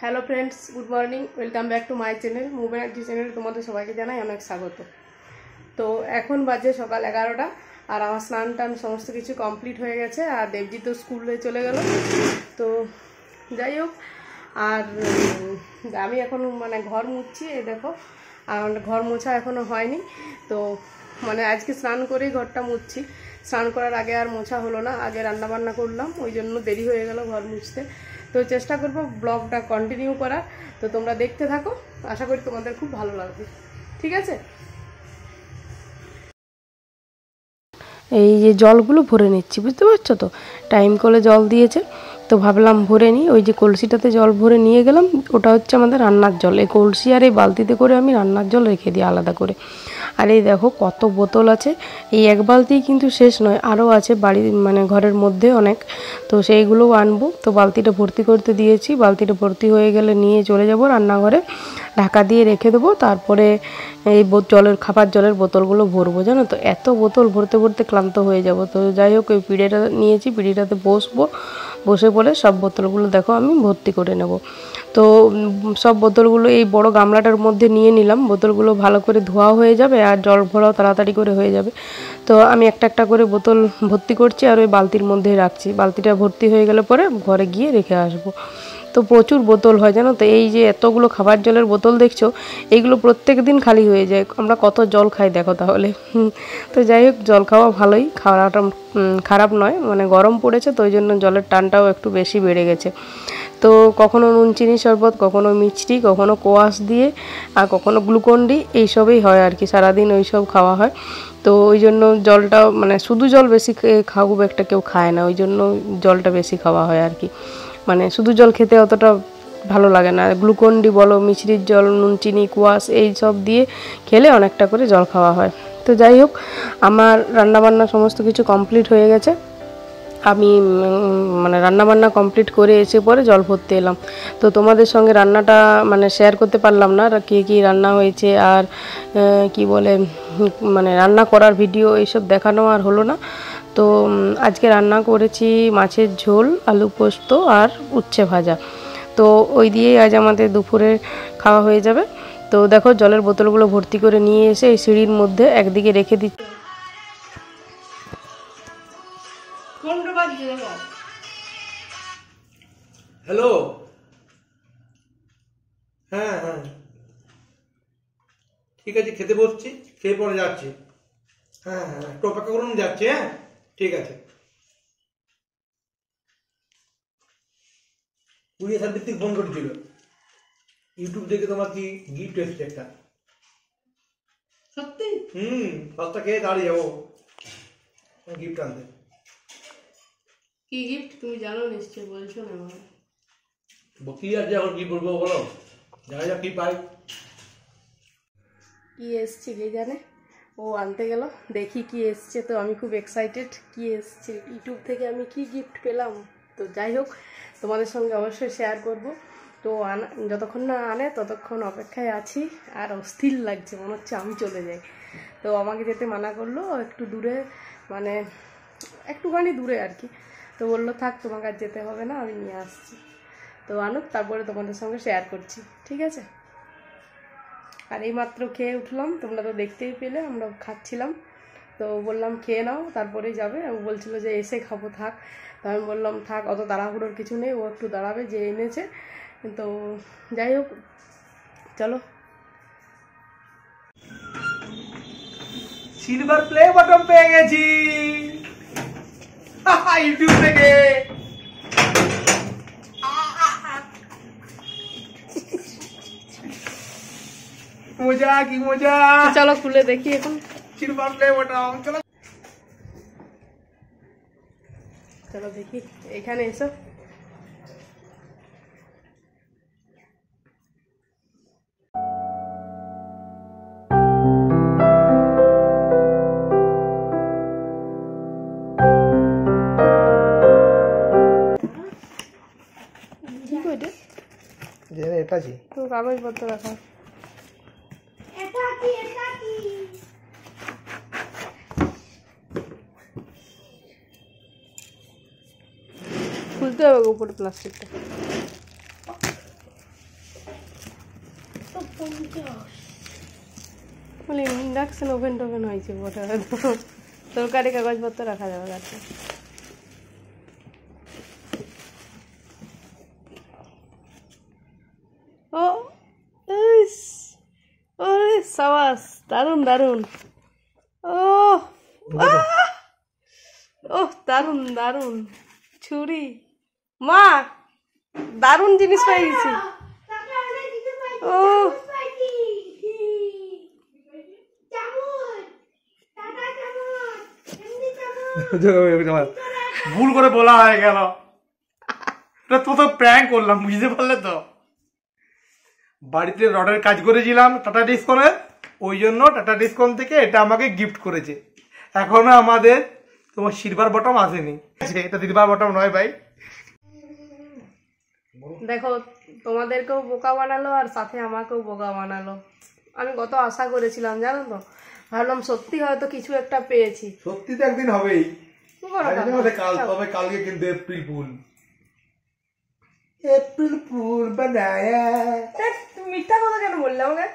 Hello friends, good morning, welcome back to my channel. Move energy channel তোমাদের সবাইকে জানাই অনেক স্বাগত। তো এখন বাজে সকাল এগারোটা, আর আমার স্নান টান সমস্ত কিছু কমপ্লিট হয়ে গেছে, আর দেবজি তো স্কুলে চলে গেল। তো যাই হোক, আর আমি এখন মানে ঘর মুছছি, এই দেখো, আর ঘর মোছা এখনও হয়নি। তো মানে আজকে স্নান করেই ঘরটা মুছছি। স্নান করার আগে আর মোছা হলো না, আগে রান্না বান্না করলাম, ওই জন্য দেরি হয়ে গেল ঘর মুছতে। তো চেষ্টা করব ব্লগটা কন্টিনিউ করার। তো তোমরা দেখতে থাকো। আশা করি তোমাদের খুব ভালো লাগবে। ঠিক আছে? এই যে জলগুলো ভরে নিচ্ছি, বুঝতে পারছ তো? টাইম কলে জল দিয়েছে, তো ভাবলাম ভরে নিই। ওই যে কলসিটাতে জল ভরে নিয়ে গেলাম, ওটা হচ্ছে আমাদের রান্নার জল। এই কলসি আর এই বালতিতে করে আমি রান্নার জল রেখে দিই আলাদা করে। আর এই দেখো কত বোতল আছে। এই এক বালতিই কিন্তু শেষ নয় আরও আছে বাড়ির মানে ঘরের মধ্যে অনেক। তো সেইগুলোও আনব। তো বালতিটা ভর্তি করতে দিয়েছি। বালতিটা ভর্তি হয়ে গেলে নিয়ে চলে যাব রান্নাঘরে। ঢাকা দিয়ে রেখে দেবো, তারপরে এই জলের খাবার, জলের বোতলগুলো ভরবো, জানো তো? এত বোতল ভরতে ভরতে ক্লান্ত হয়ে যাব। তো যাই হোক, ওই পিড়েটা নিয়েছি, পিড়িটাতে বসবো। বসে পড়ে সব বোতলগুলো দেখো, আমি ভর্তি করে নেব। তো সব বোতলগুলো এই বড় গামলাটার মধ্যে নিয়ে নিলাম। বোতলগুলো ভালো করে ধোয়া হয়ে যাবে আর জল ভরাও তাড়াতাড়ি করে হয়ে যাবে। তো আমি একটা একটা করে বোতল ভর্তি করছি আর ওই বালতির মধ্যে রাখছি। বালতিটা ভর্তি হয়ে গেলে পরে ঘরে গিয়ে রেখে আসব। তো প্রচুর বোতল হয়, জানো তো? এই যে এতগুলো খাবার জলের বোতল দেখছ এইগুলো প্রত্যেক দিন খালি হয়ে যায়। আমরা কত জল খাই, দেখো তাহলে। তো যাই হোক, জল খাওয়া ভালোই। খাওয়াটা খারাপ নয় মানে গরম পড়েছে, তো ওই জন্য জলের টানটাও একটু বেশি বেড়ে গেছে। তো কখনো নুন, চিনি, শরবত, কখনো মিষ্টি, কখনো কোয়াশ দিয়ে, আর কখনো গ্লুকন ডি, এইসবই হয় আর কি, সারাদিন ওইসব খাওয়া হয়। তো ওই জন্য জলটা মানে শুধু জল বেশি খে- খাও খুব একটা কেউ খায় না, ওই জন্য জলটা বেশি খাওয়া হয় আর কি। মানে শুধু জল খেতে অতটা ভালো লাগে না। গ্লুকন ডি বলো, মিছরির জল নুন চিনি কুয়াশ, এই সব দিয়ে খেলে অনেকটা করে জল খাওয়া হয়। তো যাই হোক, আমার রান্নাবান্না সমস্ত কিছু কমপ্লিট হয়ে গেছে। আমি মানে রান্নাবান্না কমপ্লিট করে এসে পরে জল ভরতে এলাম। তো তোমাদের সঙ্গে রান্নাটা মানে শেয়ার করতে পারলাম না কী কী রান্না হয়েছে আর কি বলে মানে রান্না করার ভিডিও এইসব দেখানো আর হলো না। তো আজকে রান্না করেছি মাছের ঝোল আলু পোস্ত আর উচ্ছে ভাজা। তো ওই দিয়েই আজ আমাদের দুপুরে খাওয়া হয়ে যাবে। তো দেখো জলের বোতলগুলো ভর্তি করে নিয়ে এসে এই সিঁড়ির মধ্যে একদিকে রেখে দিচ্ছি। হ্যালো? হ্যাঁ হ্যাঁ। ঠিক আছে খেতে বসছি খেয়ে পরে যাচ্ছি। হ্যাঁ হ্যাঁ একটু অপেক্ষা করুন যাচ্ছি হ্যাঁ। ঠিক আছে কুড়িয়ে সাল থেকে ফোন করেছিল ইউটিউব দেখে তোমার কি গিফট এসছে একটা সত্যি হুম সস্তা খেয়ে দাঁড়িয়ে যাব গিফট আনতে কি গিফট তুমি জানো নিশ্চয়ই বলছো না আমাকে কি আছে এখন কি বলব বলো দেখা যাক কি পাই কি এসছে কে জানে ও আনতে গেল। দেখি কি এসছে। তো আমি খুব এক্সাইটেড কি এসছে। ইউটিউব থেকে আমি কি গিফট পেলাম? তো যাই হোক, তোমাদের সঙ্গে অবশ্যই শেয়ার করব। তো আনা, যতক্ষণ না আনে, ততক্ষণ অপেক্ষায় আছি। আর অস্থির লাগছে, মনে হচ্ছে আমি চলে যাই। তো আমাকে যেতে মানা করল, একটু দূরে মানে একটুখানি দূরে আর কি। তো বলল, থাক, তোমাকে আর যেতে হবে না, আমি নিয়ে আসছি। তো আনুক, তারপরে তোমাদের সঙ্গে শেয়ার করছি। ঠিক আছে? আর এই মাত্র খেয়ে উঠলাম, তোমরা তো দেখতেই পেলে, আমরা খাচ্ছিলাম। তো বললাম, খেয়ে নাও, তারপরেই যাবে। ও বলছিল যে, এসে খাব, থাক। তো আমি বললাম, থাক, অত তাড়াহুড়োর কিছু নেই, ও একটু দাঁড়াবে, যে এনেছে। তো যাই হোক, চলো। সিলভার প্লে বাটন পেয়ে গেছি। ইউটিউব থেকে। মজা কি মজা? চলো খুলে দেখি এখন। প্লে বাটন চলো। চলো দেখি এখানে এসো। এটা? জি তো কাগজপত্র রাখা। খুলতে হবে উপরে প্লাস্টিকটা বলে ইন্ডাকশন ওভেন টোভেন হয়েছে বটে হয়তো তরকারি কাগজপত্র রাখা যাবে গাছে ও ইস, ওরে সাবাস দারুন দারুন ও আহ! ওহ দারুন দারুন ছুরি মা দারুণ জিনিস পেয়ে গেছি। ও। ভুল করে বলা হয়ে গেল। তো তো প্র্যাঙ্ক করলাম, বুঝতে পারলে তো। বাড়িতে রডের কাজ করেছিলাম টাটা ডিসকনের ওই জন্য টাটা ডিসকন থেকে এটা আমাকে গিফট করেছে। এখনও আমাদের তোমার সিলভার বটম আসেনি। এটা সিলভার বটম নয় ভাই। দেখো তোমাদেরকেও বোকা বানালো আর সাথে আমাকেও বোকা বানালো। আমি কত আশা করেছিলাম জানো তো? ভাবলাম সত্যি হয়তো কিছু একটা পেয়েছি। সত্যি তো একদিন হবেই। কাল তবে কালকে কিন্তু এপ্রিল ফুল। এপ্রিল ফুল বানায়া। মিথ্যা কথা কেন বললে আমাকে?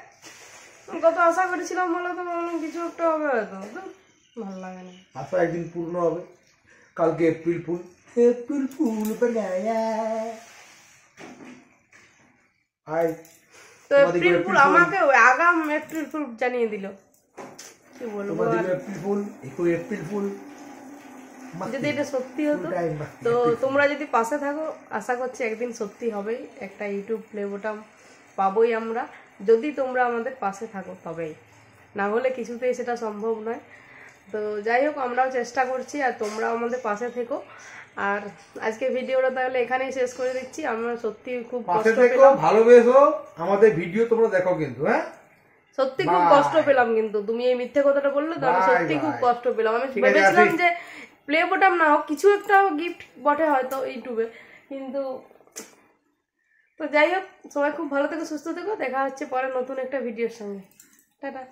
কত আশা করেছিলাম বলো তো ভাবলাম কিছু একটা হবে হয়তো। ভালো লাগে না। আশা একদিন পূর্ণ হবে। কালকে এপ্রিল ফুল। এপ্রিল ফুল বানায়া। আই তো এপ্রিল ফুল। আমাকে আগাম এপ্রিল ফুল জানিয়ে দিল। কি বলব এপ্রিল ফুল একটু এপ্রিল ফুল যদি এটা সত্যি হতো তো তোমরা যদি পাশে থাকো আশা করছি একদিন সত্যি হবেই একটা ইউটিউব প্লে বোটাম পাবোই আমরা। যদি তোমরা আমাদের পাশে থাকো তবেই। না হলে কিছুতেই সেটা সম্ভব নয়। তো যাই হোক আমরাও চেষ্টা করছি আর তোমরাও আমাদের পাশে থেকো। আর আজকে ভিডিওটা তাহলে এখানেই শেষ করে দিচ্ছি। আমরা সত্যি খুব কষ্ট পেলাম। ভালোবেসো আমাদের ভিডিও তোমরা দেখো কিন্তু হ্যাঁ? সত্যি খুব কষ্ট পেলাম কিন্তু। তুমি এই মিথ্যে কথাটা বললে তো আমি সত্যি খুব কষ্ট পেলাম। আমি ভেবেছিলাম যে প্লে বোটাম না হোক কিছু একটা গিফট বটে হয়তো ইউটিউবে। কিন্তু তো যাই হোক সবাই খুব ভালো থেকো সুস্থ থেকো। দেখা হচ্ছে পরে নতুন একটা ভিডিওর সঙ্গে। টাটা।